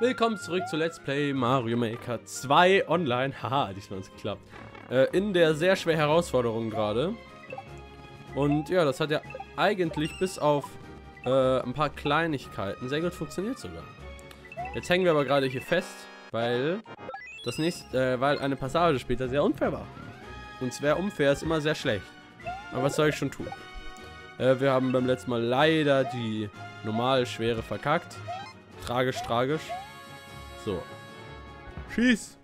Willkommen zurück zu Let's Play Mario Maker 2 online. Haha, diesmal hat es geklappt. Äh, in der sehr schweren Herausforderung gerade. Und ja, das hat ja eigentlich bis auf äh, ein paar Kleinigkeiten sehr gut funktioniert sogar. Jetzt hängen wir aber gerade hier fest, weil das nächste, äh, weil eine Passage später sehr unfair war. Und sehr unfair ist immer sehr schlecht. Aber was soll ich schon tun? Äh, wir haben beim letzten Mal leider die normal schwere verkackt. Tragisch, tragisch. So. Schieß!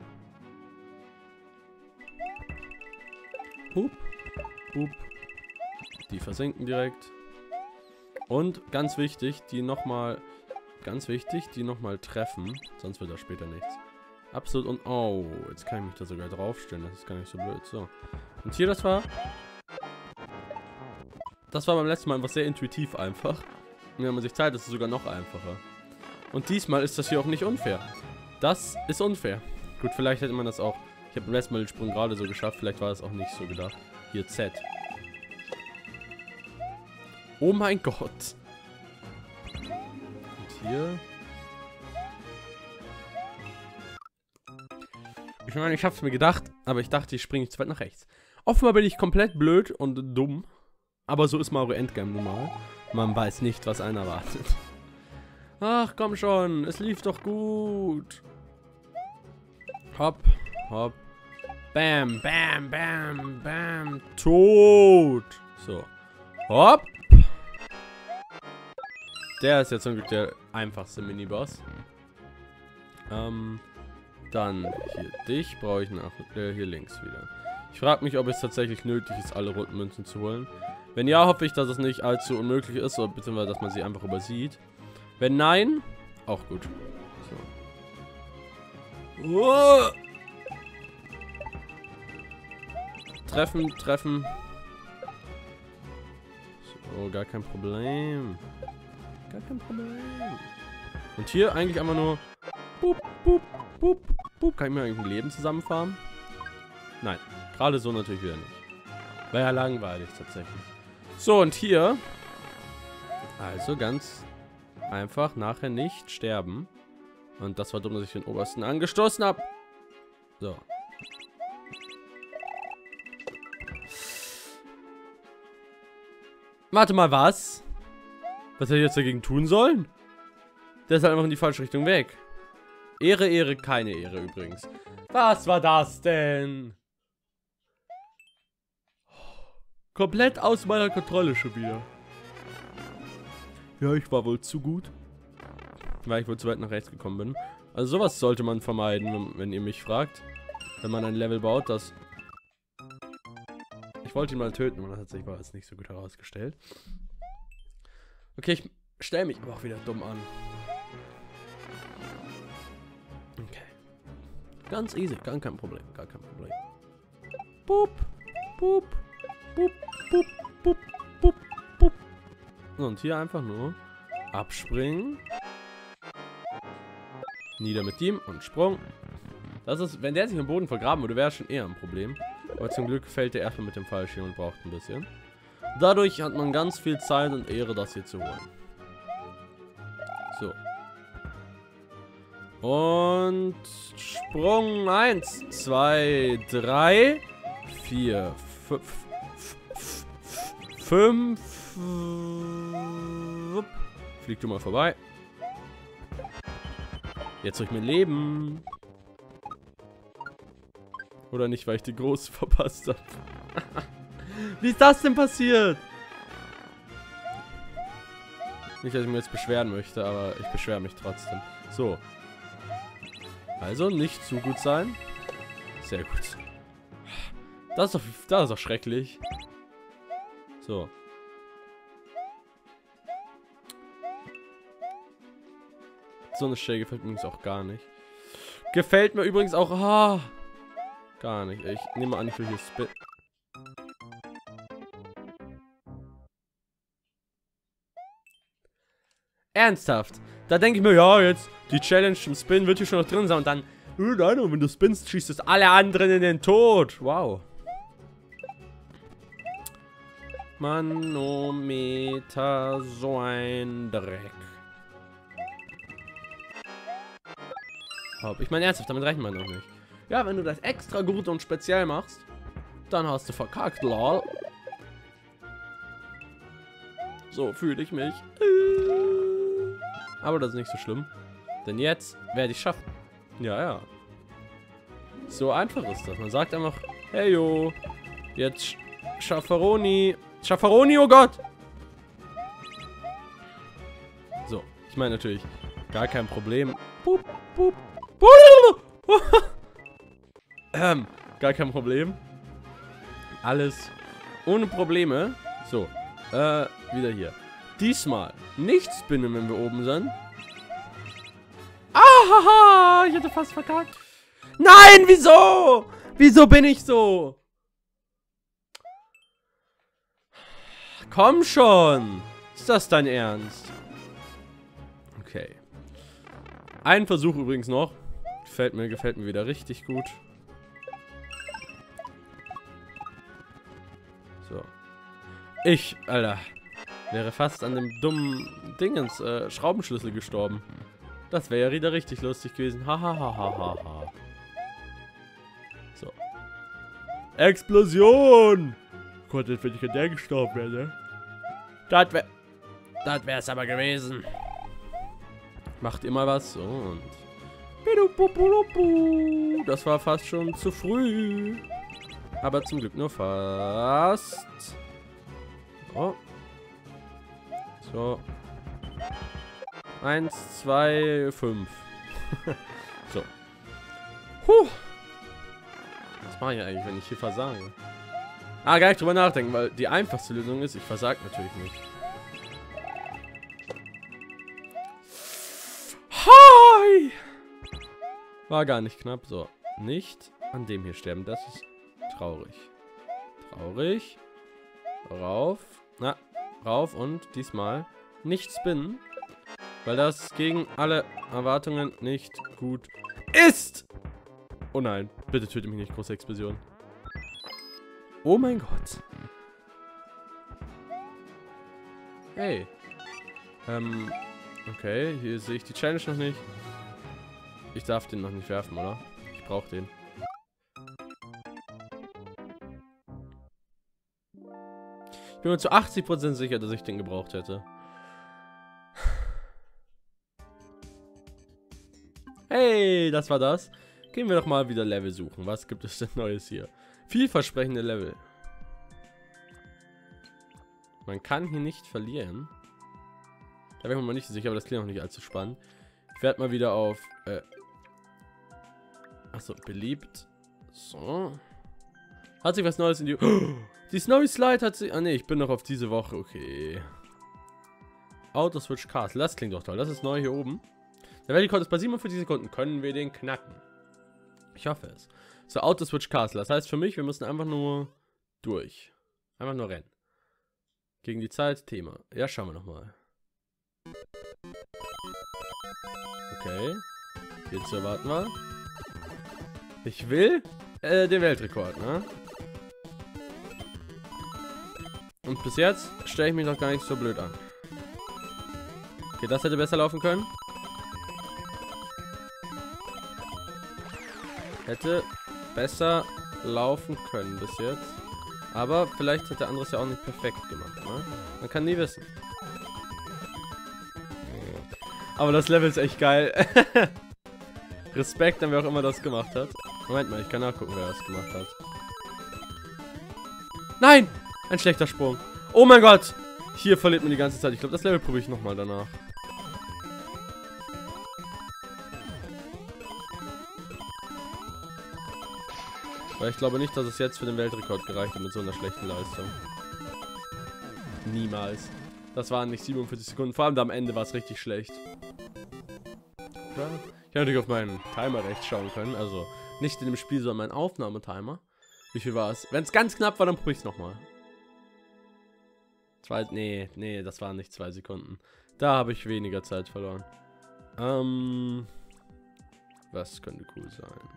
Hup. Hup. Die versinken direkt. Und ganz wichtig, die nochmal... Ganz wichtig, die nochmal treffen. Sonst wird das später nichts. Absolut und... Oh, jetzt kann ich mich da sogar draufstellen. Das ist gar nicht so blöd. So. Und hier, das war... Das war beim letzten Mal einfach sehr intuitiv einfach. Und wenn man sich Zeit, ist es sogar noch einfacher. Und diesmal ist das hier auch nicht unfair. Das ist unfair. Gut, vielleicht hätte man das auch... Ich habe beim letzten Mal den Sprung gerade so geschafft. Vielleicht war das auch nicht so gedacht. Hier, Z. Oh mein Gott. Und hier... Ich meine, ich habe es mir gedacht, aber ich dachte, ich springe zu weit nach rechts. Offenbar bin ich komplett blöd und dumm. Aber so ist Mario Endgame nun mal. Man weiß nicht, was einen erwartet. Ach, komm schon. Es lief doch gut. Hopp, hopp. Bam, bam, bam, bam. Tot. So. Hopp. Der ist jetzt zum Glück der einfachste Miniboss. Ähm, dann hier dich brauche ich nach äh, hier links wieder. Ich frage mich, ob es tatsächlich nötig ist, alle roten Münzen zu holen. Wenn ja, hoffe ich, dass es nicht allzu unmöglich ist, oder beziehungsweise, dass man sie einfach übersieht. Wenn nein, auch gut. Oh. Treffen, treffen. So, gar kein Problem. Gar kein Problem. Und hier eigentlich einfach nur... Boop, boop, boop, boop. Kann ich mir eigentlich ein Leben zusammenfahren? Nein. Gerade so natürlich wieder nicht. Wäre ja langweilig tatsächlich. So, und hier... Also ganz einfach nachher nicht sterben. Und das war dumm, dass ich den obersten angestoßen habe. So. Warte mal, was? Was hätte ich jetzt dagegen tun sollen? Der ist halt einfach in die falsche Richtung weg. Ehre, Ehre, keine Ehre übrigens. Was war das denn? Komplett aus meiner Kontrolle schon wieder. Ja, ich war wohl zu gut. Weil ich wohl zu weit nach rechts gekommen bin. Also sowas sollte man vermeiden, wenn ihr mich fragt. Wenn man ein Level baut, das... Ich wollte ihn mal töten, aber tatsächlich war es nicht so gut herausgestellt. Okay, ich stelle mich aber auch wieder dumm an. Okay. Ganz easy, gar kein Problem, gar kein Problem. Boop, boop, boop, boop, boop, boop, boop. Und hier einfach nur abspringen. Nieder mit ihm und Sprung. Das ist, wenn der sich im Boden vergraben würde, wäre schon eher ein Problem. Aber zum Glück fällt der erstmal mit dem Fallschirm und braucht ein bisschen. Dadurch hat man ganz viel Zeit und Ehre, das hier zu holen. So. Und Sprung 1, 2, 3, 4, 5, 5. Flieg du mal vorbei. Jetzt durch mein Leben. Oder nicht, weil ich die große verpasst habe. Wie ist das denn passiert? Nicht, dass ich mir jetzt beschweren möchte, aber ich beschwere mich trotzdem. So. Also nicht zu gut sein. Sehr gut. Das ist doch, das ist doch schrecklich. So. So eine Stelle gefällt mir übrigens auch gar nicht. Gefällt mir übrigens auch... Ah, gar nicht. Ich nehme an, ich will hier Spin... Ernsthaft. Da denke ich mir, ja, jetzt die Challenge zum Spin wird hier schon noch drin sein. Und dann, oh, nein, wenn du spinnst, schießt es alle anderen in den Tod. Wow. Manometer, so ein Dreck. Ich meine ernsthaft, damit rechnen wir noch nicht. Ja, wenn du das extra gut und speziell machst, dann hast du verkackt, lol. So fühle ich mich. Aber das ist nicht so schlimm. Denn jetzt werde ich schaffen. Ja, ja. So einfach ist das. Man sagt einfach, hey yo, jetzt Schaffaroni. Schaffaroni, oh Gott! So, ich meine natürlich, gar kein Problem. Boop. ähm, gar kein Problem. Alles ohne Probleme. So, äh, wieder hier. Diesmal nicht spinnen, wenn wir oben sind. Ah, ich hätte fast verkackt. Nein, wieso? Wieso bin ich so? Komm schon. Ist das dein Ernst? Okay. Ein Versuch übrigens noch. Gefällt mir, gefällt mir wieder richtig gut. So. Ich, Alter, wäre fast an dem dummen Dingens äh, Schraubenschlüssel gestorben. Das wäre ja wieder richtig lustig gewesen. Hahaha. so. Explosion! Gott, jetzt wenn ich an der gestorben wäre, ne? Das wäre... Das wäre es aber gewesen. Macht immer was und... Das war fast schon zu früh. Aber zum Glück nur fast. So. So. Eins, zwei, fünf. so. Puh. Was mache ich eigentlich, wenn ich hier versage? Ah, gar nicht drüber nachdenken, weil die einfachste Lösung ist, ich versage natürlich nicht. War gar nicht knapp. So, nicht an dem hier sterben. Das ist traurig. Traurig. Rauf. Na, rauf und diesmal nicht spinnen. Weil das gegen alle Erwartungen nicht gut ist. Oh nein, bitte töte mich nicht, große Explosion. Oh mein Gott. Hey. Ähm, okay, hier sehe ich die Challenge noch nicht. Ich darf den noch nicht werfen, oder? Ich brauche den. Ich bin mir zu 80% sicher, dass ich den gebraucht hätte. Hey, das war das. Gehen wir doch mal wieder Level suchen. Was gibt es denn Neues hier? Vielversprechende Level. Man kann hier nicht verlieren. Da wäre ich mir mal nicht sicher, aber das klingt auch nicht allzu spannend. Ich werde mal wieder auf... Äh Achso, beliebt. So. Hat sich was Neues in die... Oh, die Snowy Slide hat sich... Ah ne, ich bin noch auf diese Woche. Okay. Auto Switch Castle. Das klingt doch toll. Das ist neu hier oben. Der Weltrekord ist bei 47 Sekunden. Können wir den knacken? Ich hoffe es. So, Auto Switch Castle. Das heißt für mich, wir müssen einfach nur durch. Einfach nur rennen. Gegen die Zeit, Thema. Ja, schauen wir nochmal. Okay. Hierzu erwarten wir. Ich will äh, den Weltrekord, ne? Und bis jetzt stelle ich mich noch gar nicht so blöd an. Okay, das hätte besser laufen können. Hätte besser laufen können bis jetzt. Aber vielleicht hat der andere es ja auch nicht perfekt gemacht. Ne? Man kann nie wissen. Aber das Level ist echt geil. Respekt an wer auch immer das gemacht hat. Moment mal, ich kann nachgucken, wer das gemacht hat. Nein! Ein schlechter Sprung. Oh mein Gott! Hier verliert man die ganze Zeit. Ich glaube, das Level probiere ich nochmal danach. Weil ich glaube nicht, dass es jetzt für den Weltrekord gereicht hat mit so einer schlechten Leistung. Niemals. Das waren nicht 47 Sekunden. Vor allem da am Ende war es richtig schlecht. Ich hätte natürlich auf meinen Timer rechts schauen können. Also nicht in dem Spiel, sondern mein Aufnahmetimer. Wie viel war es? Wenn es ganz knapp war, dann probiere ich es nochmal. Zwei, nee, nee, das waren nicht zwei Sekunden. Da habe ich weniger Zeit verloren. Ähm, was könnte cool sein?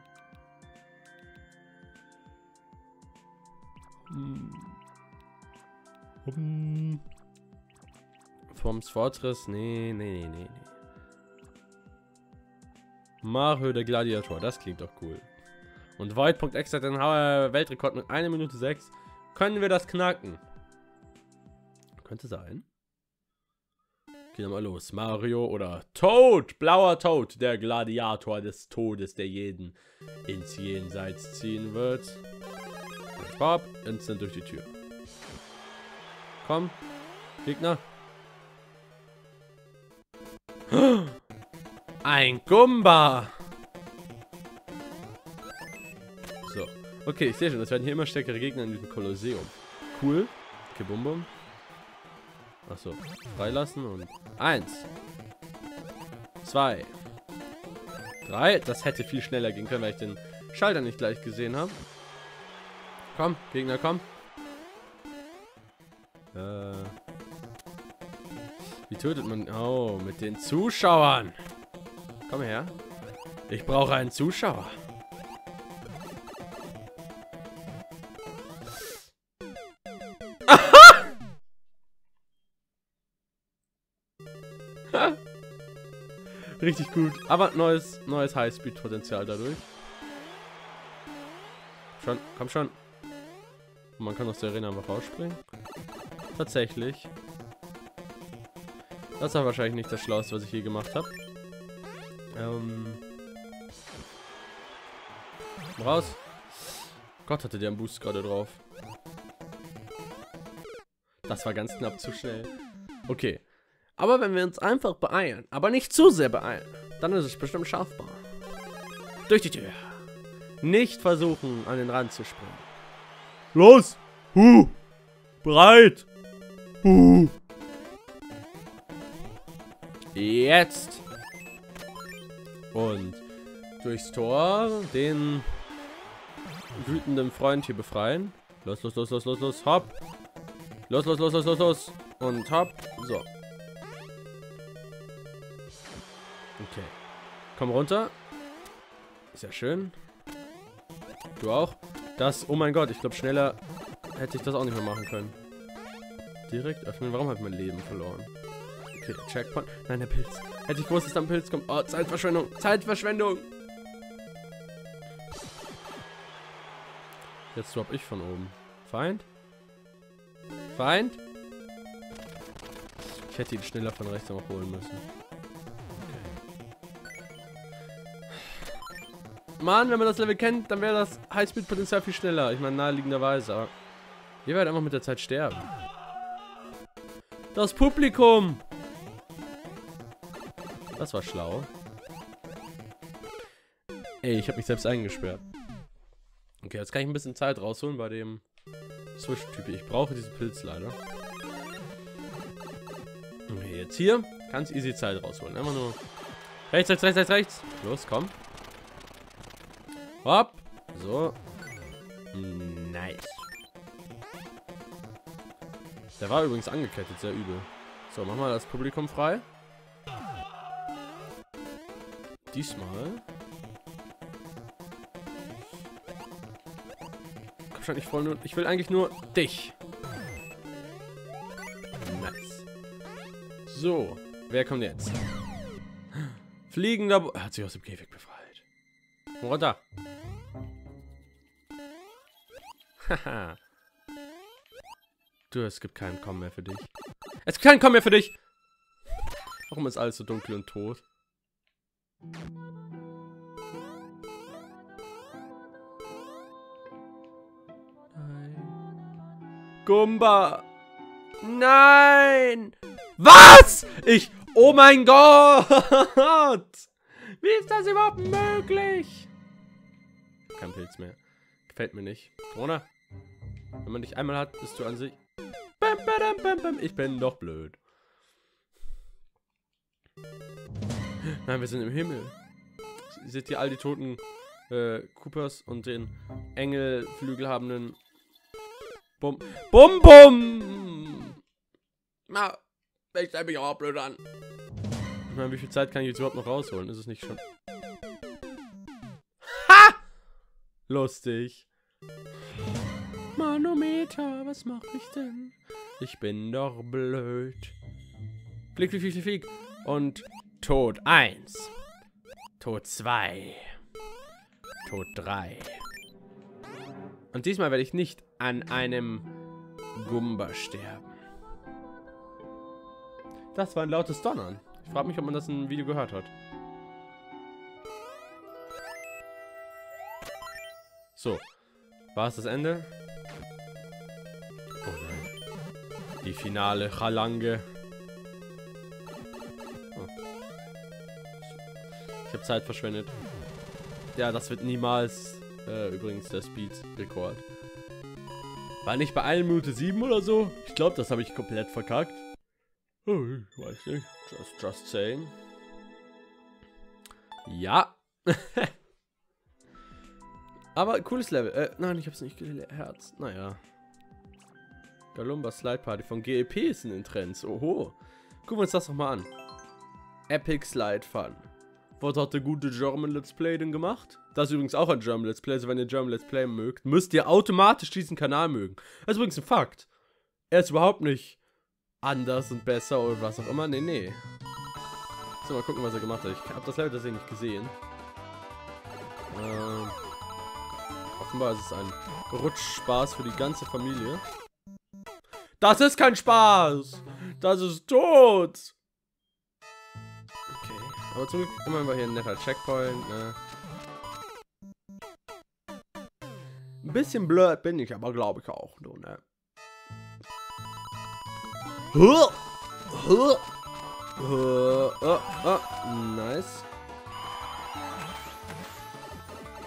Hm. Forms Fortress? Nee, nee, nee, nee. Mario der Gladiator, das klingt doch cool. Und Void.exe hat den Weltrekord mit 1 Minute 6. Können wir das knacken? Könnte sein. Gehen wir mal los. Mario oder Toad, blauer Toad, der Gladiator des Todes, der jeden ins Jenseits ziehen wird. Bob, instant durch die Tür. Komm, Gegner. Ein Gumba. Okay, ich sehe schon, es werden hier immer stärkere Gegner in diesem Kolosseum. Cool. Okay, bum bum. Achso. Freilassen und. Eins. Zwei. Drei. Das hätte viel schneller gehen können, weil ich den Schalter nicht gleich gesehen habe. Komm, Gegner, komm. Äh. Wie tötet man... Oh, mit den Zuschauern. Komm her. Ich brauche einen Zuschauer. Richtig gut. Aber neues, neues Highspeed-Potenzial dadurch. Schon, komm schon. Und man kann aus der Arena einfach rausspringen. Tatsächlich. Das war wahrscheinlich nicht das Schlauste, was ich je gemacht habe. Ähm. Raus. Gott, hatte der einen Boost gerade drauf. Das war ganz knapp zu schnell. Okay. Aber wenn wir uns einfach beeilen, aber nicht zu sehr beeilen, dann ist es bestimmt schaffbar. Durch die Tür. Nicht versuchen, an den Rand zu springen. Los! Huh! Bereit! Huh! Jetzt! Und durchs Tor den wütenden Freund hier befreien. Los, los, los, los, los, los, hopp! Los, los, los, los, los, los! Und hopp! So. Okay. Komm runter. Sehr schön. Du auch. Das, oh mein Gott, ich glaube schneller hätte ich das auch nicht mehr machen können. Direkt öffnen. Warum habe ich mein Leben verloren? Okay, Checkpoint. Nein, der Pilz. Hätte ich gewusst, dass da ein Pilz kommt. Oh, Zeitverschwendung. Zeitverschwendung. Jetzt drop ich von oben. Feind? Feind? Ich hätte ihn schneller von rechts noch holen müssen. Mann, wenn man das Level kennt, dann wäre das Highspeed-Potenzial viel schneller. Ich meine, naheliegenderweise. Aber wir werden einfach mit der Zeit sterben. Das Publikum! Das war schlau. Ey, ich habe mich selbst eingesperrt. Okay, jetzt kann ich ein bisschen Zeit rausholen bei dem Zwischentyp. Ich brauche diesen Pilz leider. Okay, jetzt hier. Ganz easy Zeit rausholen. Einfach nur rechts, rechts, rechts, rechts, rechts. Los, komm. Hopp. So. Nice. Der war übrigens angekettet, sehr übel. So, machen wir das Publikum frei. Diesmal. Komm schon, ich, voll nur, ich will eigentlich nur dich. Nice. So, wer kommt jetzt? Fliegender... Er hat sich aus dem Käfig befreit. Runter. Haha. du, es gibt keinen Kommen mehr für dich. Es gibt keinen Kommen mehr für dich! Warum ist alles so dunkel und tot? Nein. Gumba! Nein! Was? Ich... Oh mein Gott! Wie ist das überhaupt möglich? Kein Pilz mehr. Gefällt mir nicht. Corona. Wenn man dich einmal hat, bist du an sich... Ich bin doch blöd. Nein, wir sind im Himmel. Seht ihr all die toten äh, Coopers und den Engelflügelhabenden Bum. Bum Bum! Na, ich stelle mich auch blöd an. Ich meine, wie viel Zeit kann ich jetzt überhaupt noch rausholen? Ist es nicht schon... Ha! Lustig. Manometer, was mache ich denn? Ich bin doch blöd. Flieg, flieg, flieg, flieg. Und tot. Eins. Tod 2. Tod 3. Und diesmal werde ich nicht an einem Gumba sterben. Das war ein lautes Donnern. Ich frage mich, ob man das im Video gehört hat. So. War es das Ende? Die finale Chalange. Oh. Ich habe Zeit verschwendet. Ja, das wird niemals äh, übrigens der Speed-Rekord. War nicht bei 1 Minute 7 oder so? Ich glaube, das habe ich komplett verkackt. Oh, ich weiß nicht. Just, just saying. Ja. Aber cooles Level. Äh, nein, ich hab's nicht geherzt. Naja. Galumba Slide Party von GLP ist in den Trends. Oho. Gucken wir uns das doch mal an. Epic Slide Fun. Was hat der gute German Let's Play denn gemacht? Das ist übrigens auch ein German Let's Play. Also wenn ihr German Let's Play mögt, müsst ihr automatisch diesen Kanal mögen. Das ist übrigens ein Fakt. Er ist überhaupt nicht anders und besser oder was auch immer. Nee, nee. So, mal gucken, was er gemacht hat. Ich habe das Level tatsächlich nicht gesehen. Ähm, offenbar ist es ein Rutschspaß für die ganze Familie. Das ist kein Spaß! Das ist tot! Okay. Aber zum Glück immerhin war hier ein netter Checkpoint, ne? Ein bisschen blöd bin ich aber, glaube ich auch, nur, ne? Huh! Huh! Uh, uh, uh, nice.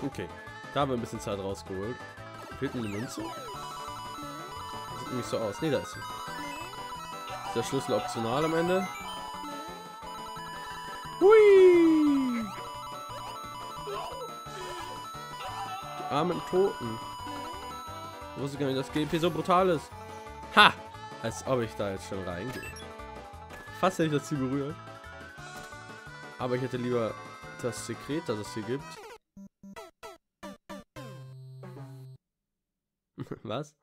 Okay. Da haben wir ein bisschen Zeit rausgeholt. Fehlt mir eine Münze? Nicht so aus. Ne, da ist sie. Ist der Schlüssel optional am Ende? Hui! Die armen Toten. Ich wusste gar nicht, dass GP so brutal ist. Ha! Als ob ich da jetzt schon reingehe. Fast hätte ich das Ziel berührt. Aber ich hätte lieber das Sekret, das es hier gibt. Was?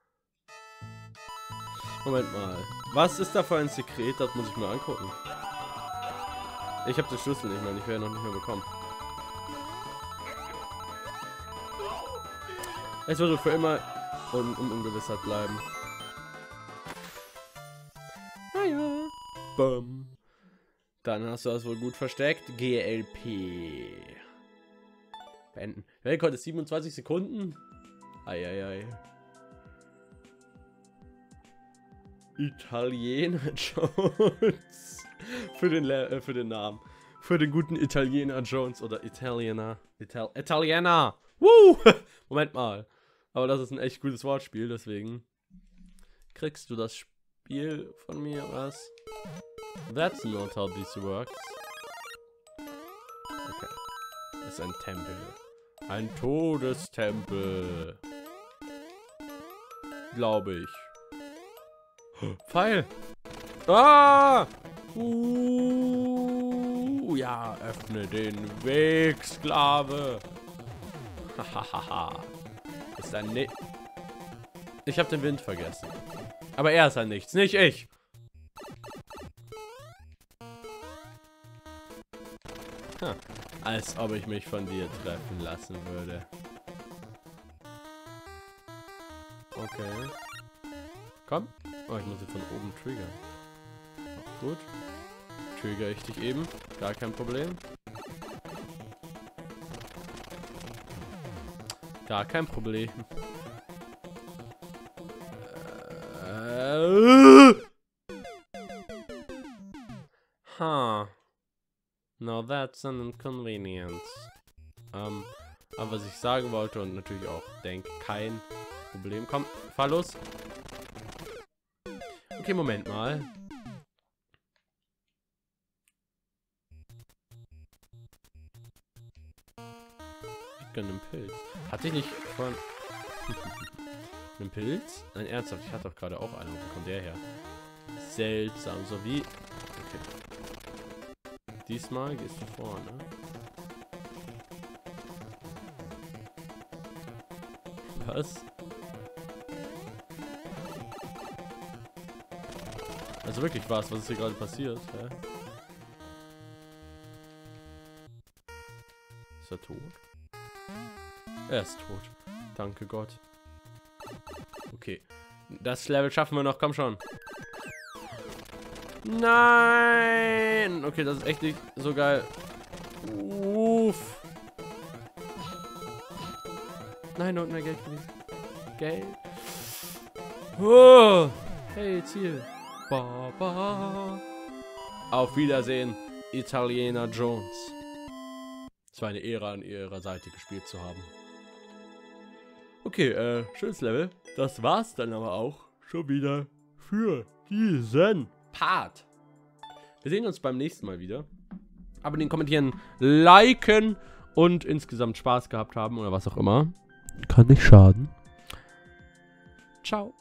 Moment mal. Was ist da für ein Sekret? Das muss ich mir angucken. Ich habe den Schlüssel nicht mehr. Ich werde noch nicht mehr bekommen. Es würde für immer un um Ungewissheit bleiben. Naja. Bum. Dann hast du das wohl gut versteckt. GLP. Beenden. Weltkort ist 27 Sekunden. Eieiei. Italiener Jones. für, den äh, für den Namen. Für den guten Italiener Jones oder Italiener. Ital Italiener. Woo! Moment mal. Aber das ist ein echt gutes Wortspiel, deswegen kriegst du das Spiel von mir, was? That's not how this works. Okay. Ist ein Tempel. Ein Todestempel. Glaube ich. Pfeil. Ah! Uh, ja, öffne den Weg, Sklave. Hahaha. ist ein ne Ich habe den Wind vergessen. Aber er ist ein Nichts, nicht ich. Ha, als ob ich mich von dir treffen lassen würde. Okay. Komm. Oh, ich muss jetzt von oben triggern. Gut. Trigger ich dich eben. Gar kein Problem. Gar kein Problem. Äh. Huh. Now that's an inconvenience. Ähm, aber was ich sagen wollte und natürlich auch denke, kein Problem. Komm, fahr los. Okay, Moment mal. Ich gönne einen Pilz. Hatte ich nicht von... einen Pilz? Nein, ernsthaft, ich hatte doch gerade auch einen. Wo kommt der her? Seltsam, so wie... Okay. Diesmal gehst du vorne. Was? Also wirklich was, was ist hier gerade passiert? Hä? tot? Er ist tot. Danke Gott. Okay. Das Level schaffen wir noch, komm schon. Nein! Okay, das ist echt nicht so geil. Uff. Nein, und mehr Geld gewesen. Geld. Oh. Hey, Ziel. Baba. Auf Wiedersehen, Italiener Jones. Es war eine Ehre, an ihrer Seite gespielt zu haben. Okay, äh, schönes Level. Das war's dann aber auch schon wieder für diesen Part. Wir sehen uns beim nächsten Mal wieder. Abonnieren, kommentieren, liken und insgesamt Spaß gehabt haben oder was auch immer. Kann nicht schaden. Ciao.